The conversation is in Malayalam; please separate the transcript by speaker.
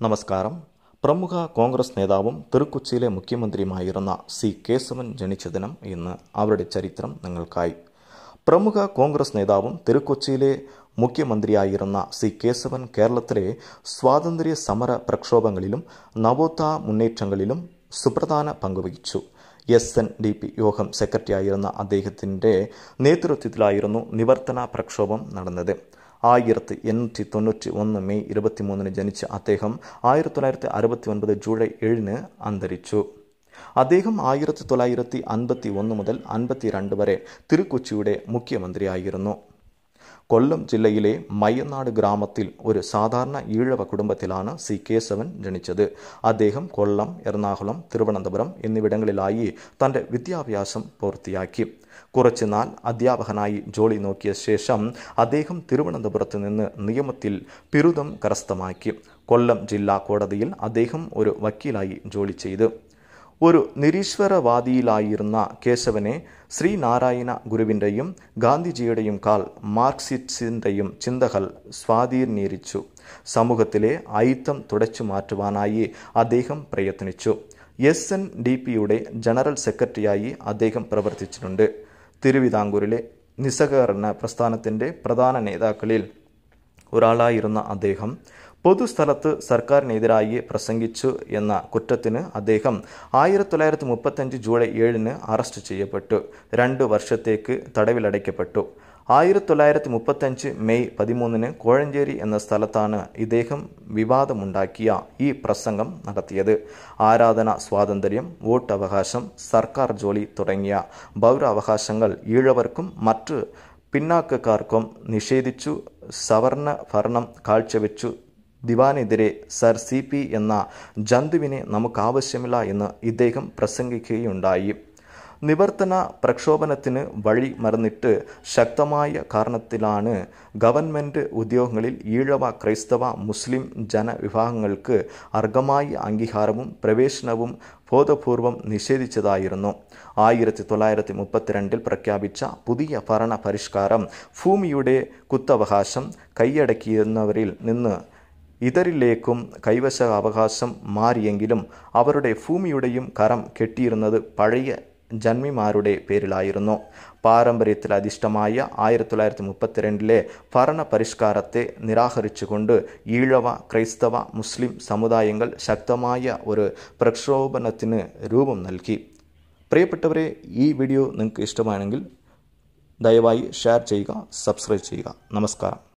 Speaker 1: നമസ്കാരം. പ്രമുഖ കോൺഗ്രസ് നേതാവും തിരുക്കൊച്ചിയിലെ മുഖ്യമന്ത്രിയുമായിരുന്ന സി കേശവൻ ജനിച്ച ദിനം ഇന്ന് അവരുടെ ചരിത്രം നിങ്ങൾക്കായി. പ്രമുഖ കോൺഗ്രസ് നേതാവും തിരുക്കൊച്ചിയിലെ മുഖ്യമന്ത്രിയായിരുന്ന സി കേശവൻ കേരളത്തിലെ സ്വാതന്ത്ര്യ സമര പ്രക്ഷോഭങ്ങളിലും നവോത്ഥാന മുന്നേറ്റങ്ങളിലും സുപ്രധാന പങ്കുവഹിച്ചു. എസ് എൻ ഡി പി യോഗം സെക്രട്ടറിയായിരുന്ന അദ്ദേഹത്തിന്റെ നേതൃത്വത്തിലായിരുന്നു നിവർത്തന പ്രക്ഷോഭം നടന്നത്. ആയിരത്തി എണ്ണൂറ്റി തൊണ്ണൂറ്റി ഒന്ന് മെയ് ഇരുപത്തിമൂന്നിന് ജനിച്ച അദ്ദേഹം ആയിരത്തി തൊള്ളായിരത്തി അറുപത്തി ഒൻപത് ജൂലൈ ഏഴിന് അന്തരിച്ചു. അദ്ദേഹം ആയിരത്തി തൊള്ളായിരത്തി അൻപത്തി ഒന്ന് മുതൽ അൻപത്തിരണ്ട് വരെ തിരുക്കൊച്ചിയുടെ മുഖ്യമന്ത്രിയായിരുന്നു. കൊല്ലം ജില്ലയിലെ മയ്യനാട് ഗ്രാമത്തിൽ ഒരു സാധാരണ ഈഴവ കുടുംബത്തിലാണ് സി കേശവൻ ജനിച്ചത്. അദ്ദേഹം കൊല്ലം എറണാകുളം തിരുവനന്തപുരം എന്നിവിടങ്ങളിലായി തന്റെ വിദ്യാഭ്യാസം പൂർത്തിയാക്കി. കുറച്ചുനാൾ അധ്യാപകനായി ജോലി നോക്കിയ ശേഷം അദ്ദേഹം തിരുവനന്തപുരത്ത് നിന്ന് നിയമത്തിൽ ബിരുദം കരസ്ഥമാക്കി. കൊല്ലം ജില്ലാ കോടതിയിൽ അദ്ദേഹം ഒരു വക്കീലായി ജോലി ചെയ്തു. ഒരു നിരീശ്വരവാദിയിലായിരുന്ന കേശവനെ ശ്രീനാരായണ ഗുരുവിന്റെയും ഗാന്ധിജിയുടെയും കാൽ മാർക്സിസ്റ്റിന്റെയും ചിന്തകൾ സ്വാധീനിച്ചു സമൂഹത്തിലെ അയിത്തം തുടച്ചു മാറ്റുവാനായി അദ്ദേഹം പ്രയത്നിച്ചു. എസ് എൻ ഡി പിയുടെ ജനറൽ സെക്രട്ടറിയായി അദ്ദേഹം പ്രവർത്തിച്ചിട്ടുണ്ട്. തിരുവിതാംകൂറിലെ നിസ്സഹകരണ പ്രസ്ഥാനത്തിന്റെ പ്രധാന നേതാക്കളിൽ ഒരാളായിരുന്ന അദ്ദേഹം പൊതുസ്ഥലത്ത് സർക്കാരിനെതിരായി പ്രസംഗിച്ചു എന്ന കുറ്റത്തിന് അദ്ദേഹം ആയിരത്തി തൊള്ളായിരത്തി മുപ്പത്തഞ്ച് ജൂലൈ ഏഴിന് അറസ്റ്റ് ചെയ്യപ്പെട്ടു. രണ്ട് വർഷത്തേക്ക് തടവിലടയ്ക്കപ്പെട്ടു. ആയിരത്തി തൊള്ളായിരത്തി മുപ്പത്തഞ്ച് മെയ് പതിമൂന്നിന് കോഴഞ്ചേരി എന്ന സ്ഥലത്താണ് ഇദ്ദേഹം വിവാദമുണ്ടാക്കിയ ഈ പ്രസംഗം നടത്തിയത്. ആരാധന സ്വാതന്ത്ര്യം വോട്ട് അവകാശം സർക്കാർ ജോലി തുടങ്ങിയ പൗരാവകാശങ്ങൾ ഈഴവർക്കും മറ്റ് പിന്നാക്കക്കാർക്കും നിഷേധിച്ചു സവർണ ഭരണം കാഴ്ചവെച്ചു ദിവാനെതിരെ സർ സി പി എന്ന ജന്തുവിനെ നമുക്ക് ആവശ്യമില്ല എന്ന് ഇദ്ദേഹം പ്രസംഗിക്കുകയുണ്ടായി. നിവർത്തന പ്രക്ഷോഭനത്തിന് വഴി മറന്നിട്ട് ശക്തമായ കാരണത്തിലാണ് ഗവൺമെന്റ് ഉദ്യോഗങ്ങളിൽ ഈഴവ ക്രൈസ്തവ മുസ്ലിം ജനവിഭാഗങ്ങൾക്ക് അർഹമായ അംഗീകാരവും പ്രവേശനവും ബോധപൂർവം നിഷേധിച്ചതായിരുന്നു. ആയിരത്തി തൊള്ളായിരത്തി മുപ്പത്തിരണ്ടിൽ പ്രഖ്യാപിച്ച പുതിയ ഭരണ പരിഷ്കാരം ഭൂമിയുടെ കുത്തവകാശം കൈയടക്കിയെന്നവരിൽ നിന്ന് ഇതരിലേക്കും കൈവശ അവകാശം മാറിയെങ്കിലും അവരുടെ ഭൂമിയുടെയും കരം കെട്ടിയിരുന്നത് പഴയ ജന്മിമാരുടെ പേരിലായിരുന്നു. പാരമ്പര്യത്തിൽ അധിഷ്ഠമായ ആയിരത്തി തൊള്ളായിരത്തി മുപ്പത്തിരണ്ടിലെ ഭരണ പരിഷ്കാരത്തെ നിരാകരിച്ചുകൊണ്ട് ഈഴവ ക്രൈസ്തവ മുസ്ലിം സമുദായങ്ങൾ ശക്തമായ ഒരു പ്രക്ഷോഭനത്തിന് രൂപം നൽകി. പ്രിയപ്പെട്ടവരെ ഈ വീഡിയോ നിങ്ങൾക്ക് ഇഷ്ടമാണെങ്കിൽ ദയവായി ഷെയർ ചെയ്യുക സബ്സ്ക്രൈബ് ചെയ്യുക. നമസ്കാരം.